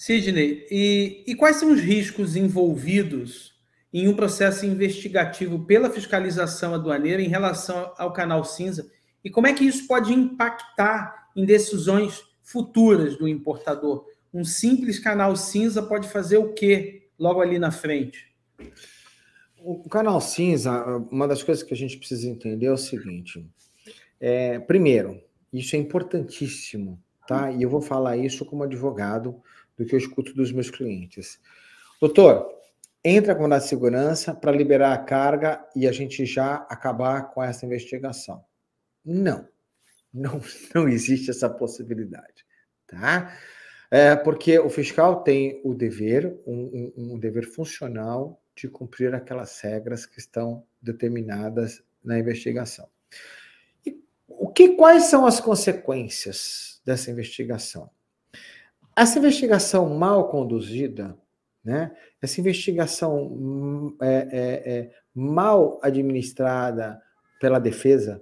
Sidney, e, e quais são os riscos envolvidos em um processo investigativo pela fiscalização aduaneira em relação ao canal cinza? E como é que isso pode impactar em decisões futuras do importador? Um simples canal cinza pode fazer o quê logo ali na frente? O canal cinza, uma das coisas que a gente precisa entender é o seguinte: é, primeiro, isso é importantíssimo, tá? E eu vou falar isso como advogado do que eu escuto dos meus clientes. Doutor, entra com a segurança para liberar a carga e a gente já acabar com essa investigação. Não, não, não existe essa possibilidade, tá? É porque o fiscal tem o dever, um, um, um dever funcional de cumprir aquelas regras que estão determinadas na investigação. E o que, quais são as consequências dessa investigação? Essa investigação mal conduzida, né? Essa investigação hum, é, é, é, mal administrada pela defesa,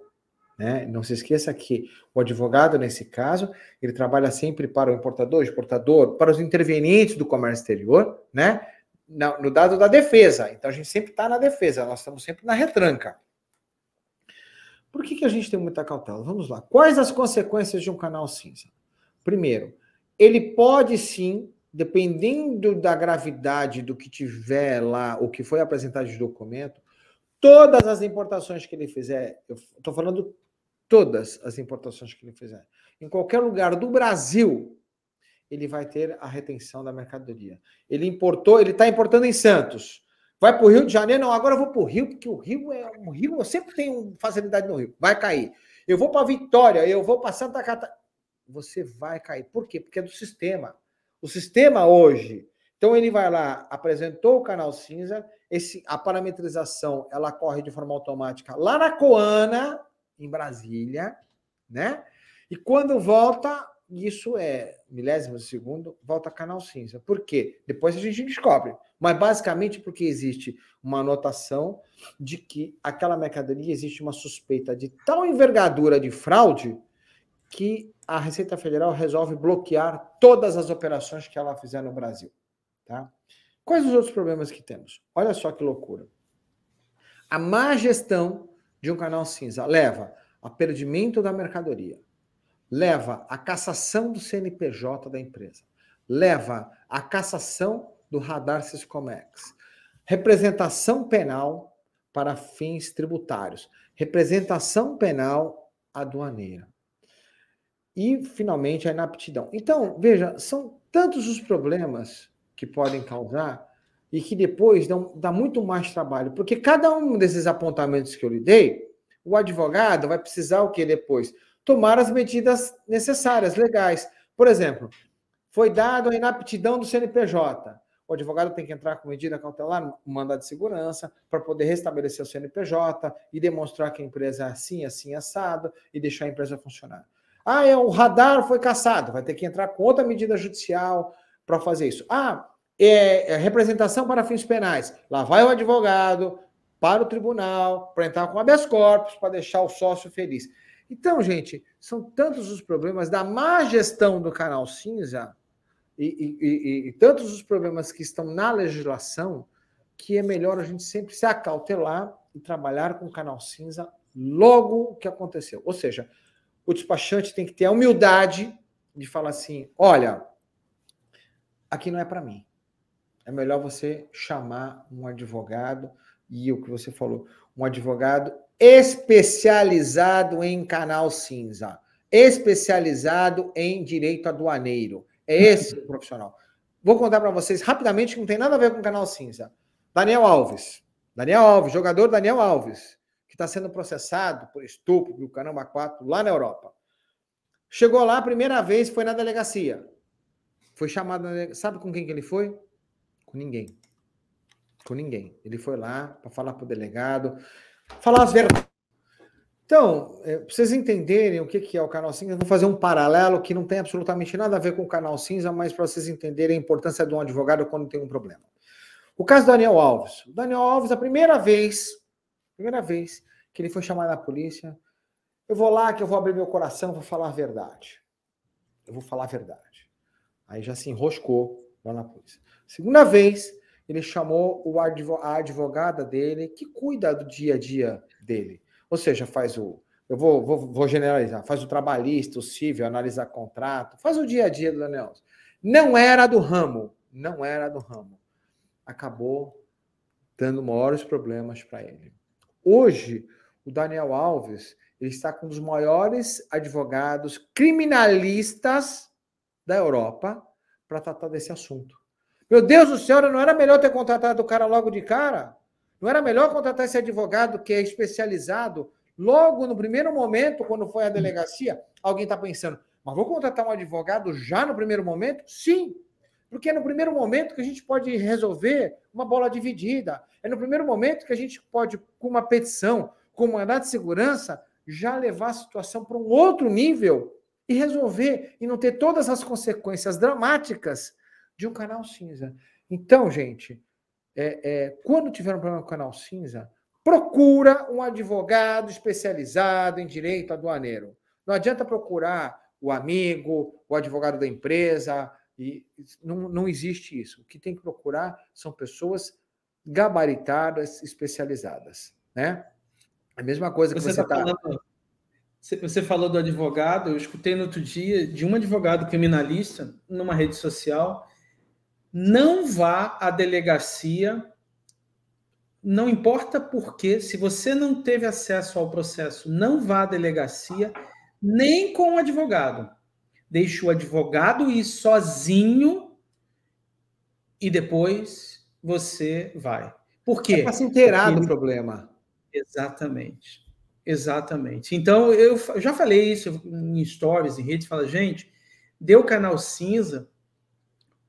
né? Não se esqueça que o advogado, nesse caso, ele trabalha sempre para o importador, exportador, para os intervenientes do comércio exterior, né? no dado da defesa. Então a gente sempre está na defesa, nós estamos sempre na retranca. Por que, que a gente tem muita cautela? Vamos lá. Quais as consequências de um canal cinza? Primeiro, ele pode sim, dependendo da gravidade do que tiver lá, o que foi apresentado de documento, todas as importações que ele fizer, eu estou falando todas as importações que ele fizer, em qualquer lugar do Brasil, ele vai ter a retenção da mercadoria. Ele importou, ele está importando em Santos. Vai para o Rio de Janeiro? Não, agora eu vou para o Rio, porque o Rio é um Rio, eu sempre tenho facilidade no Rio. Vai cair. Eu vou para Vitória, eu vou para Santa Catarina você vai cair. Por quê? Porque é do sistema. O sistema hoje, então ele vai lá, apresentou o canal cinza, esse, a parametrização ela corre de forma automática lá na Coana, em Brasília, né? E quando volta, isso é milésimos de segundo, volta canal cinza. Por quê? Depois a gente descobre. Mas basicamente porque existe uma anotação de que aquela mercadoria existe uma suspeita de tal envergadura de fraude que a Receita Federal resolve bloquear todas as operações que ela fizer no Brasil. Tá? Quais os outros problemas que temos? Olha só que loucura. A má gestão de um canal cinza leva a perdimento da mercadoria, leva a cassação do CNPJ da empresa, leva a cassação do radar Siscomex, representação penal para fins tributários, representação penal aduaneira e, finalmente, a inaptidão. Então, veja, são tantos os problemas que podem causar e que depois dão, dá muito mais trabalho, porque cada um desses apontamentos que eu lhe dei, o advogado vai precisar o que depois? Tomar as medidas necessárias, legais. Por exemplo, foi dado a inaptidão do CNPJ. O advogado tem que entrar com medida cautelar, mandado de segurança, para poder restabelecer o CNPJ e demonstrar que a empresa é assim, assim, assado, e deixar a empresa funcionar. Ah, é, o radar foi caçado, vai ter que entrar com outra medida judicial para fazer isso. Ah, é, é, representação para fins penais. Lá vai o advogado para o tribunal, para entrar com habeas corpus, para deixar o sócio feliz. Então, gente, são tantos os problemas da má gestão do canal cinza e, e, e, e tantos os problemas que estão na legislação que é melhor a gente sempre se acautelar e trabalhar com o canal cinza logo que aconteceu. Ou seja, o despachante tem que ter a humildade de falar assim: olha, aqui não é para mim. É melhor você chamar um advogado e o que você falou, um advogado especializado em canal cinza, especializado em direito aduaneiro. É esse o profissional. Vou contar para vocês rapidamente que não tem nada a ver com canal cinza. Daniel Alves. Daniel Alves, jogador Daniel Alves está sendo processado por estupro, do caramba 4, lá na Europa. Chegou lá a primeira vez, foi na delegacia. Foi chamado. Sabe com quem que ele foi? Com ninguém. Com ninguém. Ele foi lá para falar para o delegado, falar as verdades. Então, é, para vocês entenderem o que, que é o canal cinza, eu vou fazer um paralelo que não tem absolutamente nada a ver com o canal cinza, mas para vocês entenderem a importância de um advogado quando tem um problema. O caso do Daniel Alves. O Daniel Alves, a primeira vez, primeira vez que ele foi chamado na polícia. Eu vou lá que eu vou abrir meu coração, vou falar a verdade. Eu vou falar a verdade. Aí já se enroscou, lá na polícia. Segunda vez, ele chamou o a advogada dele, que cuida do dia a dia dele. Ou seja, faz o. Eu vou, vou, vou generalizar, faz o trabalhista, o civil, analisar contrato, faz o dia a dia do Daniel. Não era do ramo, não era do ramo. Acabou dando maiores problemas para ele. Hoje, o Daniel Alves ele está com um dos maiores advogados criminalistas da Europa para tratar desse assunto. Meu Deus do céu, não era melhor ter contratado o cara logo de cara? Não era melhor contratar esse advogado que é especializado logo no primeiro momento, quando foi à delegacia? Alguém está pensando, mas vou contratar um advogado já no primeiro momento? Sim, porque é no primeiro momento que a gente pode resolver uma bola dividida. É no primeiro momento que a gente pode, com uma petição, com um mandato de segurança, já levar a situação para um outro nível e resolver e não ter todas as consequências dramáticas de um canal cinza. Então, gente, é, é, quando tiver um problema com o canal cinza, procura um advogado especializado em direito aduaneiro. Não adianta procurar o amigo, o advogado da empresa, e não, não existe isso. O que tem que procurar são pessoas gabaritadas, especializadas, né? A mesma coisa que você está. Tá falando, você falou do advogado, eu escutei no outro dia de um advogado criminalista numa rede social. Não vá à delegacia, não importa por quê, se você não teve acesso ao processo, não vá à delegacia, nem com o advogado. Deixe o advogado ir sozinho e depois você vai. Por quê? É para se inteirar do problema. Exatamente. Exatamente. Então, eu já falei isso em stories, em redes, fala, gente, dê o canal cinza,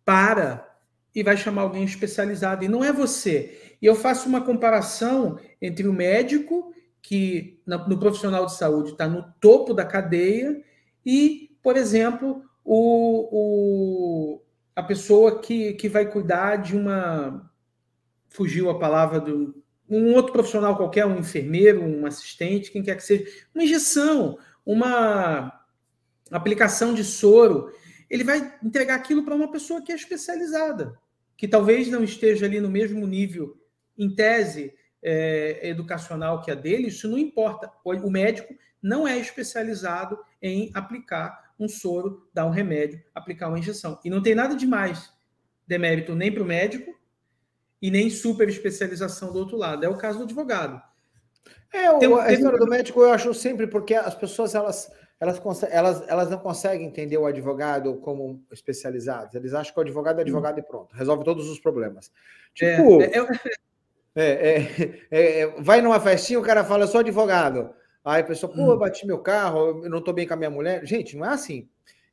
para e vai chamar alguém especializado. E não é você. E eu faço uma comparação entre o médico, que no profissional de saúde está no topo da cadeia, e, por exemplo, o, o, a pessoa que, que vai cuidar de uma. Fugiu a palavra do, um outro profissional qualquer, um enfermeiro, um assistente, quem quer que seja, uma injeção, uma aplicação de soro, ele vai entregar aquilo para uma pessoa que é especializada, que talvez não esteja ali no mesmo nível, em tese, é, educacional que a dele, isso não importa. O médico não é especializado em aplicar um soro, dar um remédio, aplicar uma injeção. E não tem nada de mais demérito nem para o médico, e nem super especialização do outro lado. É o caso do advogado. É, tem, a história do médico eu acho sempre porque as pessoas elas, elas, elas, elas não conseguem entender o advogado como especializado. Eles acham que o advogado é advogado hum. e pronto, resolve todos os problemas. Tipo, é, é, é, é, vai numa festinha, o cara fala, eu sou advogado. Aí a pessoa, pô, eu hum. bati meu carro, eu não estou bem com a minha mulher. Gente, não é assim.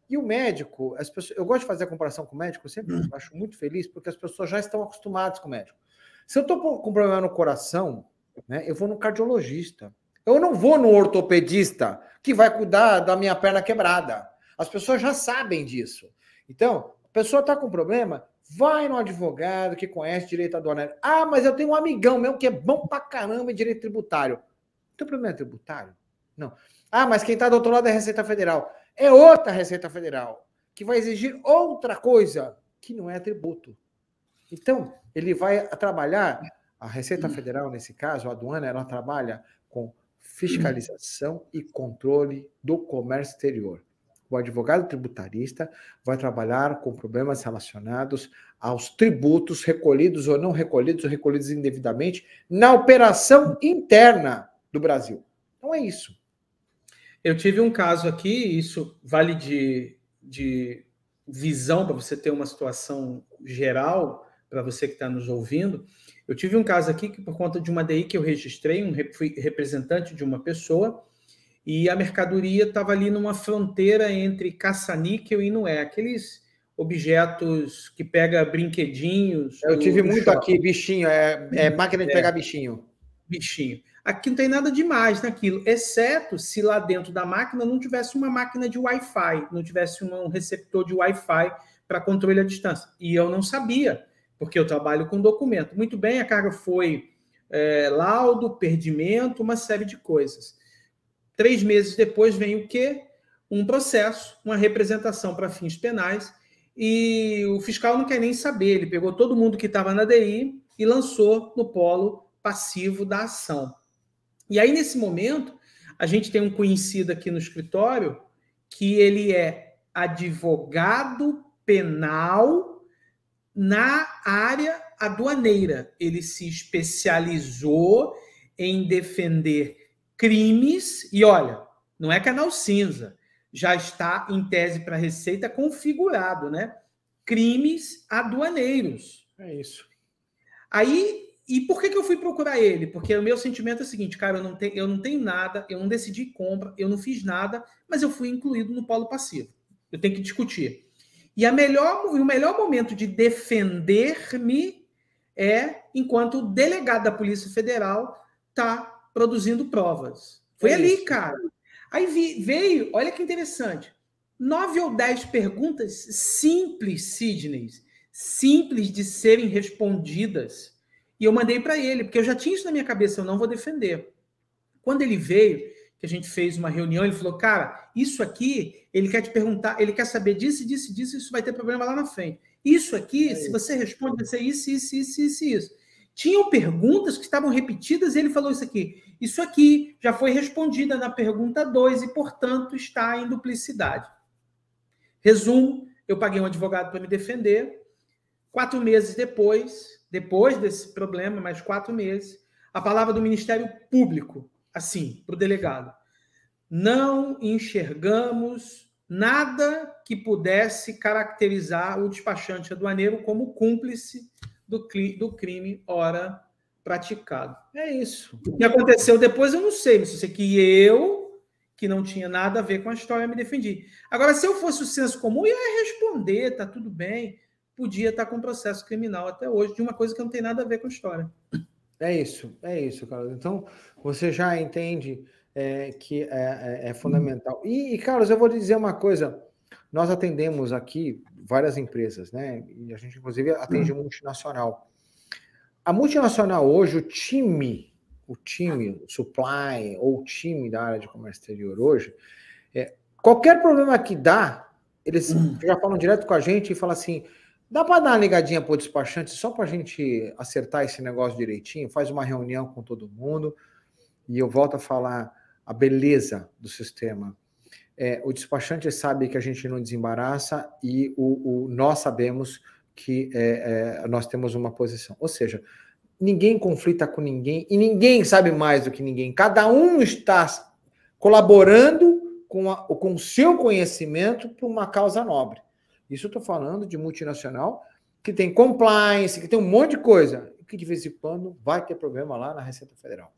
E o médico, as pessoas, eu gosto de fazer a comparação com o médico, eu sempre hum. acho muito feliz, porque as pessoas já estão acostumadas com o médico. Se eu estou com problema no coração, né, eu vou no cardiologista. Eu não vou no ortopedista que vai cuidar da minha perna quebrada. As pessoas já sabem disso. Então, a pessoa está com problema, vai no advogado que conhece direito aduaneiro. Ah, mas eu tenho um amigão meu que é bom pra caramba em direito tributário. O teu problema é tributário? Não. Ah, mas quem está do outro lado é a Receita Federal é outra Receita Federal, que vai exigir outra coisa, que não é tributo. Então, ele vai trabalhar, a Receita Federal, nesse caso, a aduana, ela trabalha com fiscalização e controle do comércio exterior. O advogado tributarista vai trabalhar com problemas relacionados aos tributos recolhidos ou não recolhidos, ou recolhidos indevidamente, na operação interna do Brasil. Então é isso. Eu tive um caso aqui, isso vale de, de visão para você ter uma situação geral, para você que está nos ouvindo. Eu tive um caso aqui que, por conta de uma DI que eu registrei, um, fui representante de uma pessoa, e a mercadoria estava ali numa fronteira entre caça-níquel e Noé, aqueles objetos que pega brinquedinhos. Eu tive muito shopping. aqui, bichinho, é, é máquina de é, pegar bichinho. Bichinho. Aqui não tem nada demais naquilo, exceto se lá dentro da máquina não tivesse uma máquina de Wi-Fi, não tivesse um receptor de Wi-Fi para controle à distância. E eu não sabia, porque eu trabalho com documento. Muito bem, a carga foi é, laudo, perdimento, uma série de coisas. Três meses depois vem o quê? Um processo, uma representação para fins penais, e o fiscal não quer nem saber. Ele pegou todo mundo que estava na DI e lançou no polo passivo da ação. E aí, nesse momento, a gente tem um conhecido aqui no escritório que ele é advogado penal na área aduaneira. Ele se especializou em defender crimes e olha, não é canal cinza, já está em tese para Receita configurado, né? Crimes aduaneiros. É isso. Aí, e por que, que eu fui procurar ele? Porque o meu sentimento é o seguinte, cara, eu não, tenho, eu não tenho nada, eu não decidi compra, eu não fiz nada, mas eu fui incluído no polo passivo. Eu tenho que discutir. E a melhor, o melhor momento de defender-me é enquanto o delegado da Polícia Federal está produzindo provas. Foi é ali, isso. cara. Aí vi, veio, olha que interessante, nove ou dez perguntas simples, Sidney, simples de serem respondidas. E eu mandei para ele, porque eu já tinha isso na minha cabeça, eu não vou defender. Quando ele veio, que a gente fez uma reunião, ele falou: Cara, isso aqui, ele quer te perguntar, ele quer saber disso, disso, disso, isso vai ter problema lá na frente. Isso aqui, é se você responde, vai ser isso, isso, isso, isso, isso. Tinham perguntas que estavam repetidas e ele falou isso aqui. Isso aqui já foi respondida na pergunta 2 e, portanto, está em duplicidade. Resumo: eu paguei um advogado para me defender. Quatro meses depois, depois desse problema, mais quatro meses, a palavra do Ministério Público, assim, para o delegado. Não enxergamos nada que pudesse caracterizar o despachante aduaneiro como cúmplice do, do crime, ora praticado. É isso. O que aconteceu depois eu não sei, mas eu sei que eu, que não tinha nada a ver com a história, me defendi. Agora, se eu fosse o senso comum, eu ia responder, tá tudo bem. Podia estar com processo criminal até hoje, de uma coisa que não tem nada a ver com a história. É isso, é isso, Carlos. Então, você já entende é, que é, é, é fundamental. E, e, Carlos, eu vou dizer uma coisa. Nós atendemos aqui várias empresas, né? E a gente, inclusive, atende hum. multinacional. A multinacional hoje, o time, o time, o supply ou o time da área de comércio exterior hoje, é, qualquer problema que dá, eles hum. já falam direto com a gente e falam assim: dá para dar uma ligadinha para o despachante só para a gente acertar esse negócio direitinho? Faz uma reunião com todo mundo e eu volto a falar a beleza do sistema. É, o despachante sabe que a gente não desembaraça e o, o nós sabemos que é, é, nós temos uma posição. Ou seja, ninguém conflita com ninguém e ninguém sabe mais do que ninguém. Cada um está colaborando com, a, com o seu conhecimento para uma causa nobre. Isso eu estou falando de multinacional que tem compliance, que tem um monte de coisa, que de vez em quando vai ter problema lá na Receita Federal.